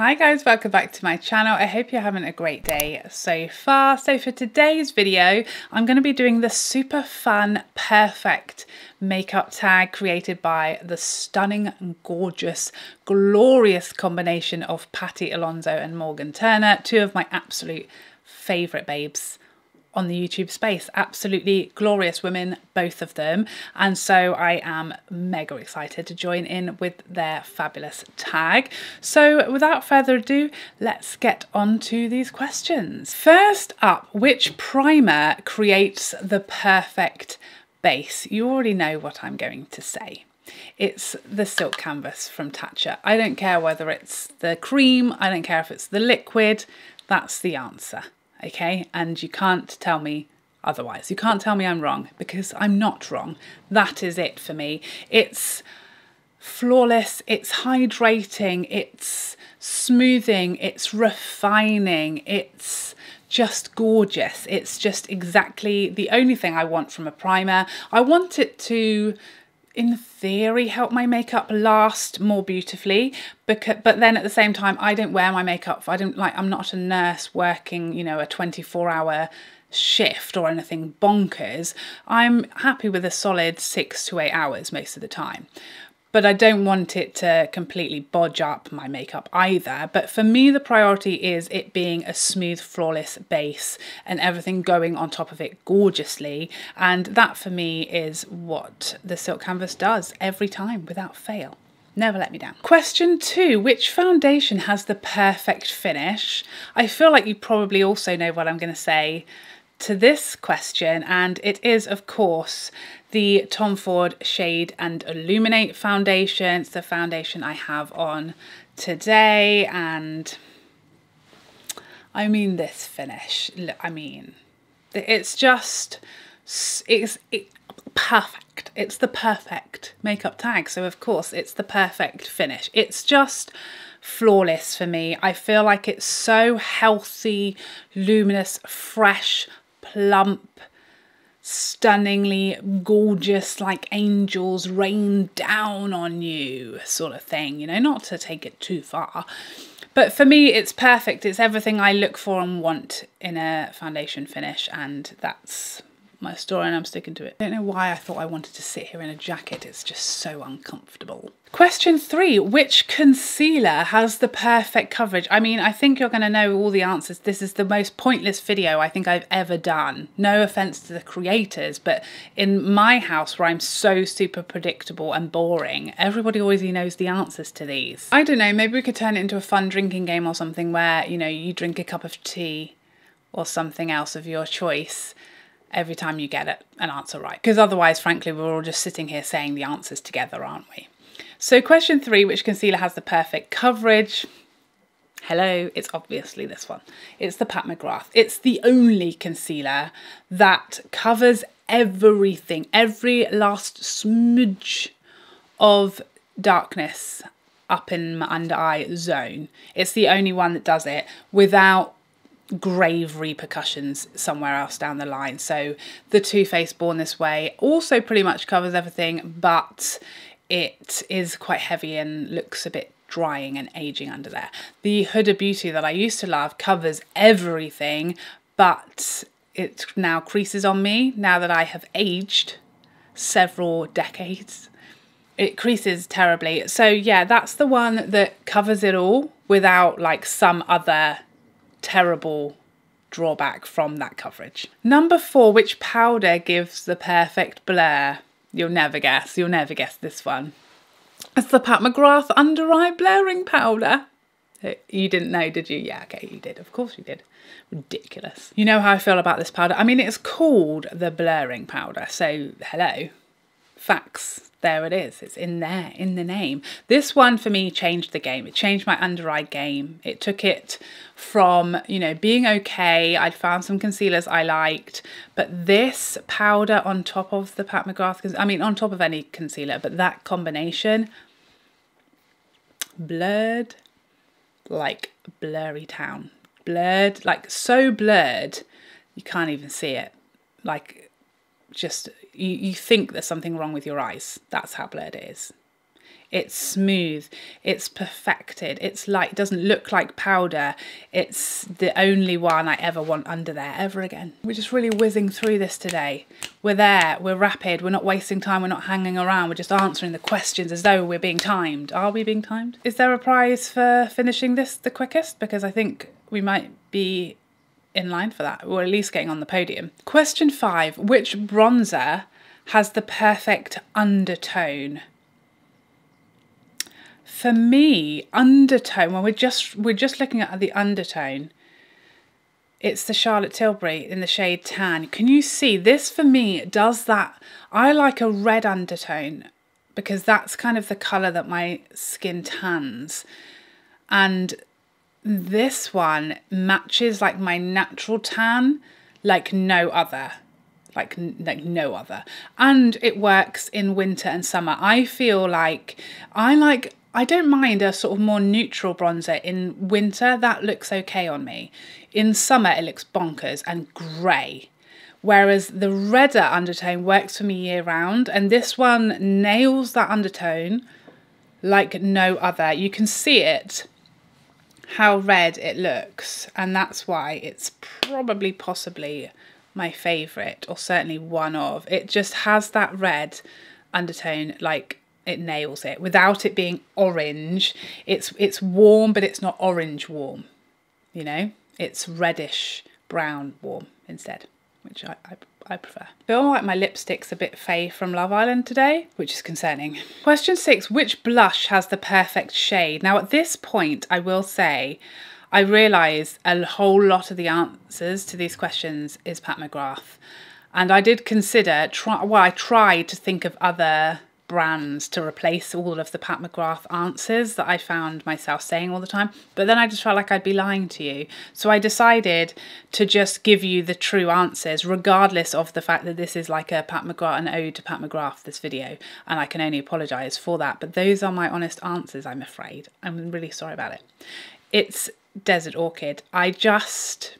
Hi guys, welcome back to my channel. I hope you're having a great day so far. So for today's video, I'm going to be doing the super fun, perfect makeup tag created by the stunning, gorgeous, glorious combination of Patty Alonso and Morgan Turner, two of my absolute favourite babes on the YouTube space. Absolutely glorious women, both of them. And so I am mega excited to join in with their fabulous tag. So without further ado, let's get on to these questions. First up, which primer creates the perfect base? You already know what I'm going to say. It's the silk canvas from Tatcha. I don't care whether it's the cream, I don't care if it's the liquid, that's the answer okay? And you can't tell me otherwise. You can't tell me I'm wrong because I'm not wrong. That is it for me. It's flawless, it's hydrating, it's smoothing, it's refining, it's just gorgeous. It's just exactly the only thing I want from a primer. I want it to in theory help my makeup last more beautifully because but then at the same time I don't wear my makeup. I don't like I'm not a nurse working you know a 24 hour shift or anything bonkers. I'm happy with a solid 6 to 8 hours most of the time but I don't want it to completely bodge up my makeup either. But for me, the priority is it being a smooth, flawless base and everything going on top of it gorgeously. And that for me is what the Silk Canvas does every time without fail. Never let me down. Question two, which foundation has the perfect finish? I feel like you probably also know what I'm going to say to this question, and it is, of course, the Tom Ford Shade and Illuminate foundation. It's the foundation I have on today, and I mean this finish. I mean, it's just, it's it, perfect. It's the perfect makeup tag, so of course it's the perfect finish. It's just flawless for me. I feel like it's so healthy, luminous, fresh, plump, stunningly gorgeous, like angels rain down on you, sort of thing, you know, not to take it too far. But for me, it's perfect. It's everything I look for and want in a foundation finish, and that's my story and I'm sticking to it. I don't know why I thought I wanted to sit here in a jacket, it's just so uncomfortable. Question three, which concealer has the perfect coverage? I mean, I think you're going to know all the answers. This is the most pointless video I think I've ever done. No offense to the creators, but in my house where I'm so super predictable and boring, everybody always knows the answers to these. I don't know, maybe we could turn it into a fun drinking game or something where, you know, you drink a cup of tea or something else of your choice every time you get an answer right. Because otherwise, frankly, we're all just sitting here saying the answers together, aren't we? So question three, which concealer has the perfect coverage? Hello, it's obviously this one. It's the Pat McGrath. It's the only concealer that covers everything, every last smudge of darkness up in my under eye zone. It's the only one that does it without grave repercussions somewhere else down the line. So the Too Faced Born This Way also pretty much covers everything, but it is quite heavy and looks a bit drying and aging under there. The Huda Beauty that I used to love covers everything, but it now creases on me now that I have aged several decades. It creases terribly. So yeah, that's the one that covers it all without like some other terrible drawback from that coverage. Number four, which powder gives the perfect blur? You'll never guess, you'll never guess this one. It's the Pat McGrath Under Eye Blurring Powder. You didn't know, did you? Yeah, okay, you did. Of course you did. Ridiculous. You know how I feel about this powder. I mean, it's called the blurring powder, so hello. Facts there it is. It's in there, in the name. This one for me changed the game. It changed my under eye game. It took it from, you know, being okay. I'd found some concealers I liked, but this powder on top of the Pat McGrath, I mean, on top of any concealer, but that combination, blurred like blurry town. Blurred, like so blurred, you can't even see it. Like just you, you think there's something wrong with your eyes. That's how blurred it is. It's smooth. It's perfected. It's like, doesn't look like powder. It's the only one I ever want under there ever again. We're just really whizzing through this today. We're there, we're rapid, we're not wasting time, we're not hanging around, we're just answering the questions as though we're being timed. Are we being timed? Is there a prize for finishing this the quickest? Because I think we might be in line for that, or at least getting on the podium. Question five, which bronzer has the perfect undertone? For me, undertone, when we're just we're just looking at the undertone, it's the Charlotte Tilbury in the shade tan. Can you see this for me does that? I like a red undertone because that's kind of the colour that my skin tans. And this one matches like my natural tan like no other. Like like no other. And it works in winter and summer. I feel like i like i don't mind a sort of more neutral bronzer. In winter that looks okay on me. In summer it looks bonkers and grey. Whereas the redder undertone works for me year round and this one nails that undertone like no other. You can see it how red it looks and that's why it's probably possibly my favourite or certainly one of. It just has that red undertone like it nails it without it being orange. It's it's warm but it's not orange warm. You know? It's reddish brown warm instead, which I, I I prefer. Feel like my lipstick's a bit fey from Love Island today, which is concerning. Question six, which blush has the perfect shade? Now at this point, I will say, I realise a whole lot of the answers to these questions is Pat McGrath. And I did consider, try, well, I tried to think of other brands to replace all of the Pat McGrath answers that I found myself saying all the time. But then I just felt like I'd be lying to you. So I decided to just give you the true answers, regardless of the fact that this is like a Pat McGrath, an ode to Pat McGrath, this video. And I can only apologise for that. But those are my honest answers, I'm afraid. I'm really sorry about it. It's Desert Orchid. I just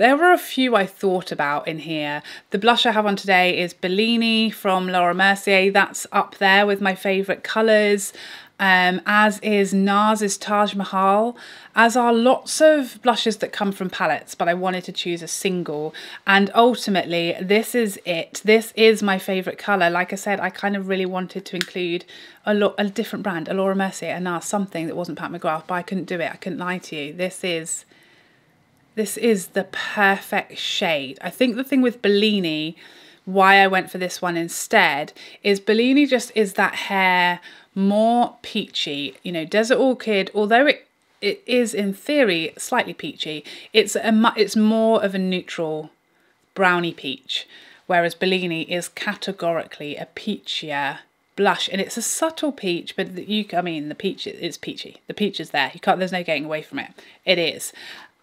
there were a few I thought about in here. The blush I have on today is Bellini from Laura Mercier. That's up there with my favourite colours. Um, as is NARS's Taj Mahal, as are lots of blushes that come from palettes, but I wanted to choose a single. And ultimately, this is it. This is my favourite colour. Like I said, I kind of really wanted to include a, a different brand, a Laura Mercier, and NARS, something that wasn't Pat McGrath, but I couldn't do it. I couldn't lie to you. This is this is the perfect shade. I think the thing with Bellini, why I went for this one instead, is Bellini just is that hair more peachy. You know, Desert Orchid, although it it is in theory slightly peachy, it's a it's more of a neutral brownie peach, whereas Bellini is categorically a peachier blush and it's a subtle peach but you I mean the peach is peachy the peach is there you can't there's no getting away from it it is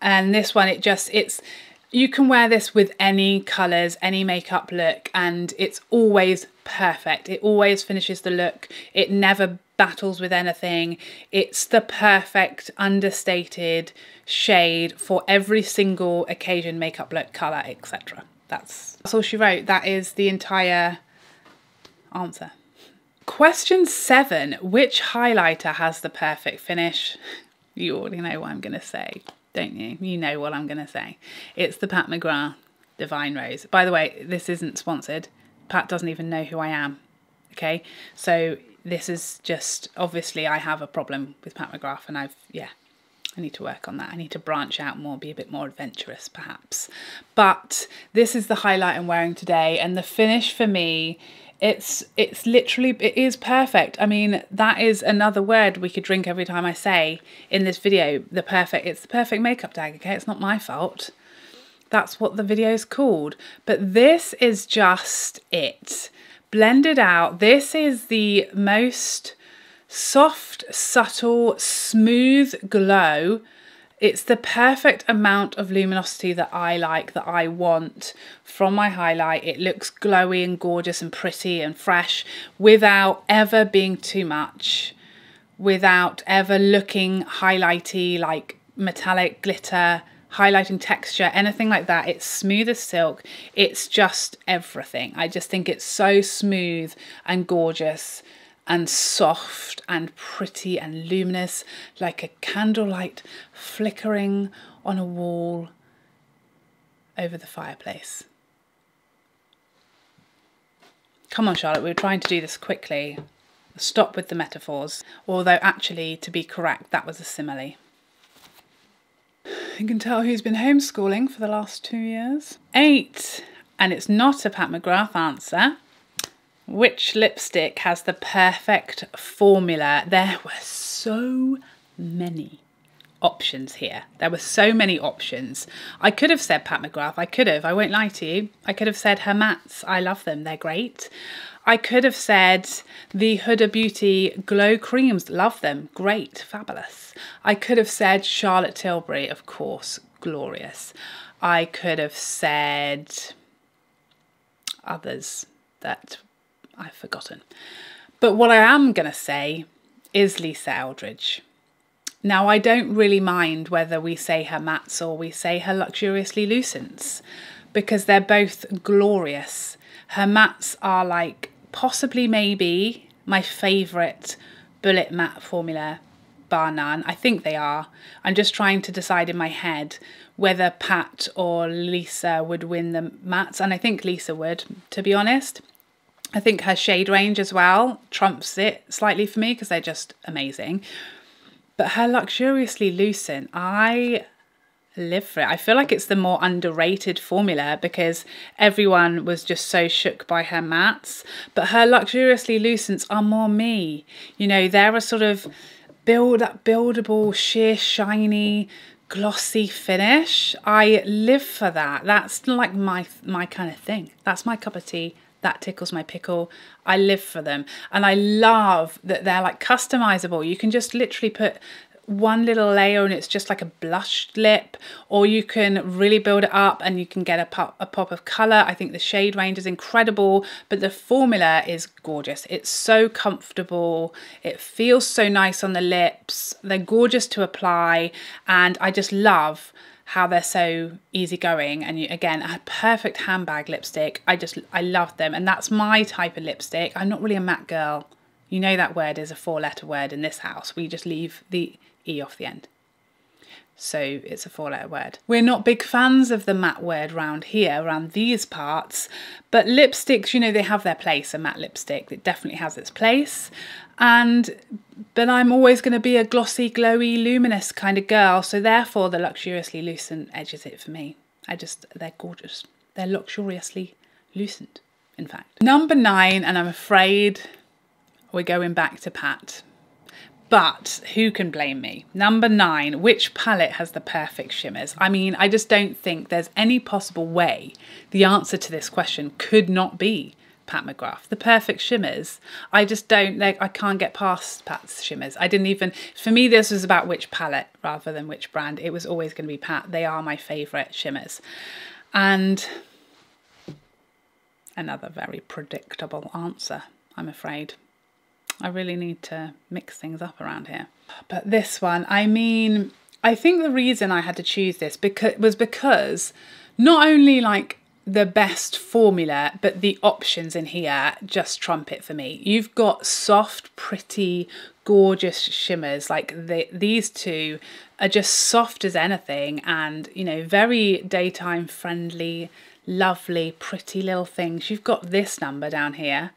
and this one it just it's you can wear this with any colours, any makeup look, and it's always perfect. It always finishes the look. It never battles with anything. It's the perfect understated shade for every single occasion, makeup look, colour, etc. That's, that's all she wrote. That is the entire answer. Question seven, which highlighter has the perfect finish? You already know what I'm going to say don't you? You know what I'm going to say. It's the Pat McGrath Divine Rose. By the way, this isn't sponsored. Pat doesn't even know who I am. Okay, so this is just obviously I have a problem with Pat McGrath, and I've yeah, I need to work on that. I need to branch out more, be a bit more adventurous, perhaps. But this is the highlight I'm wearing today, and the finish for me it's it's literally it is perfect. I mean that is another word we could drink every time i say in this video the perfect it's the perfect makeup tag okay? It's not my fault. That's what the video is called. But this is just it. Blended out this is the most soft subtle smooth glow it's the perfect amount of luminosity that I like, that I want from my highlight. It looks glowy and gorgeous and pretty and fresh without ever being too much, without ever looking highlighty like metallic glitter, highlighting texture, anything like that. It's smooth as silk. It's just everything. I just think it's so smooth and gorgeous and soft and pretty and luminous, like a candlelight flickering on a wall over the fireplace. Come on, Charlotte, we were trying to do this quickly. Stop with the metaphors. Although, actually, to be correct, that was a simile. You can tell who's been homeschooling for the last two years. Eight, and it's not a Pat McGrath answer. Which lipstick has the perfect formula? There were so many options here. There were so many options. I could have said Pat McGrath. I could have. I won't lie to you. I could have said her mattes. I love them. They're great. I could have said the Huda Beauty Glow Creams. Love them. Great. Fabulous. I could have said Charlotte Tilbury. Of course. Glorious. I could have said others that I've forgotten. But what I am going to say is Lisa Eldridge. Now, I don't really mind whether we say her mattes or we say her luxuriously lucents because they're both glorious. Her mattes are like possibly maybe my favourite bullet mat formula bar none. I think they are. I'm just trying to decide in my head whether Pat or Lisa would win the mattes, and I think Lisa would, to be honest. I think her shade range as well trumps it slightly for me because they're just amazing. But her Luxuriously Lucent, I live for it. I feel like it's the more underrated formula because everyone was just so shook by her mattes. But her Luxuriously Lucents are more me. You know, they're a sort of build up, buildable, sheer, shiny, glossy finish. I live for that. That's like my my kind of thing. That's my cup of tea that tickles my pickle. I live for them. And I love that they're like customizable. You can just literally put one little layer and it's just like a blushed lip or you can really build it up and you can get a pop, a pop of color i think the shade range is incredible but the formula is gorgeous it's so comfortable it feels so nice on the lips they're gorgeous to apply and i just love how they're so easygoing. And you, again a perfect handbag lipstick. I just i love them. And that's my type of lipstick. I'm not really a matte girl. You know that word is a four letter word in this house. We just leave the e off the end. So it's a four letter word. We're not big fans of the matte word around here, around these parts, but lipsticks, you know, they have their place, a matte lipstick, it definitely has its place. And, but I'm always going to be a glossy, glowy, luminous kind of girl, so therefore the luxuriously lucent edges it for me. I just, they're gorgeous. They're luxuriously lucent, in fact. Number nine, and I'm afraid we're going back to Pat but who can blame me? Number nine, which palette has the perfect shimmers? I mean, I just don't think there's any possible way the answer to this question could not be Pat McGrath. The perfect shimmers, I just don't, like, I can't get past Pat's shimmers. I didn't even, for me, this was about which palette rather than which brand. It was always going to be Pat. They are my favourite shimmers. And another very predictable answer, I'm afraid. I really need to mix things up around here. But this one, I mean, I think the reason I had to choose this because was because not only like the best formula, but the options in here just trump it for me. You've got soft, pretty, gorgeous shimmers. Like the, these two are just soft as anything and, you know, very daytime friendly, lovely, pretty little things. You've got this number down here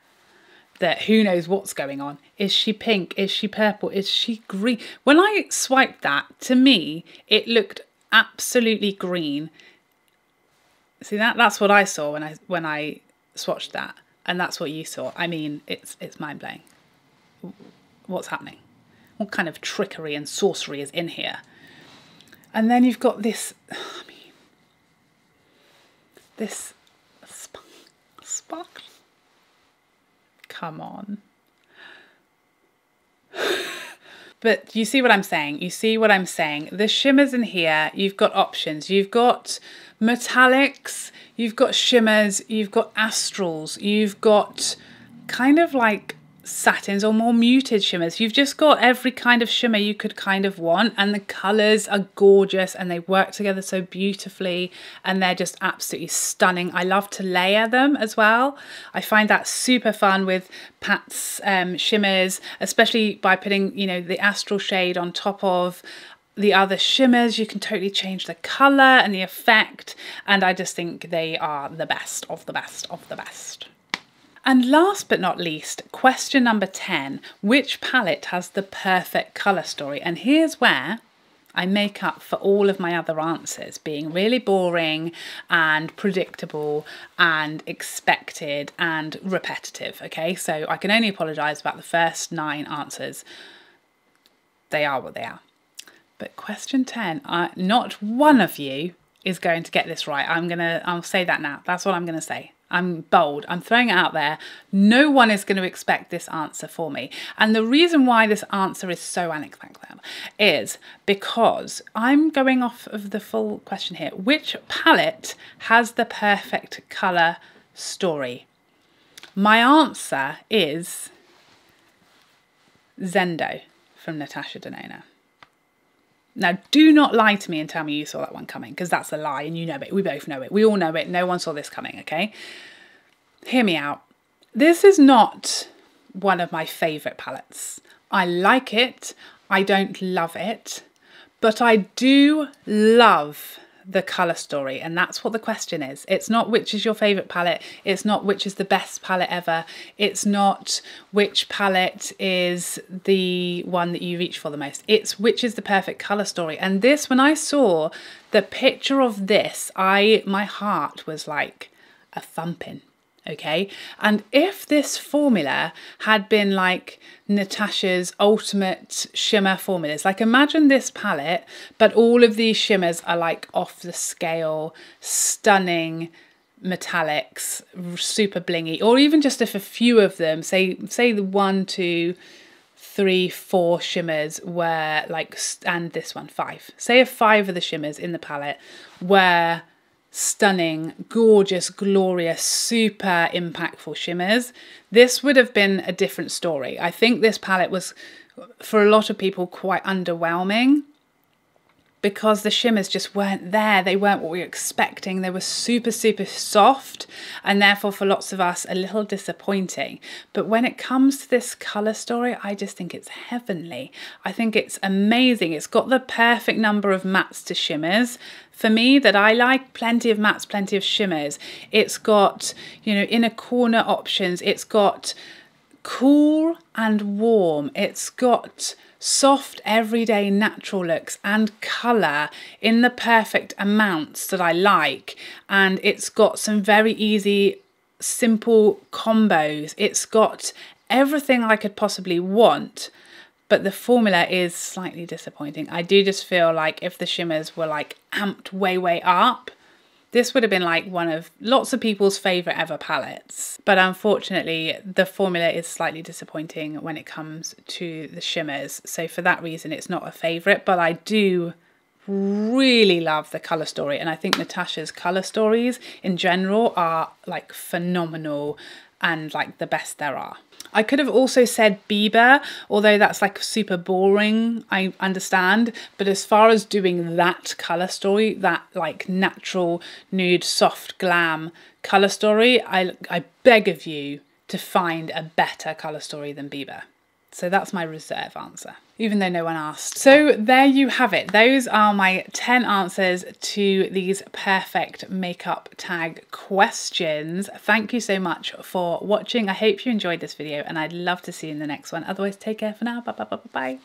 that who knows what's going on. Is she pink? Is she purple? Is she green? When I swiped that, to me, it looked absolutely green. See that? That's what I saw when I when I swatched that, and that's what you saw. I mean, it's it's mind blowing. What's happening? What kind of trickery and sorcery is in here? And then you've got this. I mean, this sp sparkle come on. but you see what I'm saying? You see what I'm saying? The shimmers in here, you've got options. You've got metallics, you've got shimmers, you've got astrals, you've got kind of like satins or more muted shimmers. You've just got every kind of shimmer you could kind of want and the colours are gorgeous and they work together so beautifully and they're just absolutely stunning. I love to layer them as well. I find that super fun with Pat's um, shimmers, especially by putting, you know, the astral shade on top of the other shimmers you can totally change the color and the effect and I just think they are the best of the best of the best. And last but not least, question number 10 which palette has the perfect colour story? And here's where I make up for all of my other answers being really boring and predictable and expected and repetitive. Okay, so I can only apologise about the first nine answers. They are what they are. But question 10, uh, not one of you is going to get this right. I'm going to, I'll say that now. That's what I'm going to say. I'm bold. I'm throwing it out there. No one is going to expect this answer for me. And the reason why this answer is so unexpected is because I'm going off of the full question here. Which palette has the perfect colour story? My answer is Zendo from Natasha Denona. Now, do not lie to me and tell me you saw that one coming, because that's a lie and you know it. We both know it. We all know it. No one saw this coming, okay? Hear me out. This is not one of my favourite palettes. I like it. I don't love it. But I do love the colour story and that's what the question is. It's not which is your favourite palette, it's not which is the best palette ever, it's not which palette is the one that you reach for the most. It's which is the perfect colour story. And this, when I saw the picture of this, I my heart was like a thumping okay? And if this formula had been like Natasha's ultimate shimmer formulas, like imagine this palette, but all of these shimmers are like off the scale, stunning metallics, super blingy, or even just if a few of them, say, say the one, two, three, four shimmers were like, and this one, five. Say if five of the shimmers in the palette were stunning, gorgeous, glorious, super impactful shimmers, this would have been a different story. I think this palette was, for a lot of people, quite underwhelming because the shimmers just weren't there. They weren't what we were expecting. They were super, super soft and therefore for lots of us a little disappointing. But when it comes to this colour story, I just think it's heavenly. I think it's amazing. It's got the perfect number of mattes to shimmers. For me, that I like plenty of mattes, plenty of shimmers. It's got, you know, inner corner options. It's got cool and warm. It's got soft, everyday, natural looks and colour in the perfect amounts that I like. And it's got some very easy, simple combos. It's got everything I could possibly want. But the formula is slightly disappointing. I do just feel like if the shimmers were like amped way, way up, this would have been like one of lots of people's favourite ever palettes. But unfortunately, the formula is slightly disappointing when it comes to the shimmers. So for that reason, it's not a favourite, but I do really love the colour story. And I think Natasha's colour stories in general are like phenomenal and like the best there are. I could have also said Biba, although that's like super boring, I understand. But as far as doing that colour story, that like natural, nude, soft glam colour story, I, I beg of you to find a better colour story than Biba. So that's my reserve answer, even though no one asked. So there you have it. Those are my 10 answers to these perfect makeup tag questions. Thank you so much for watching. I hope you enjoyed this video and I'd love to see you in the next one. Otherwise, take care for now. Bye, bye, bye, bye, bye.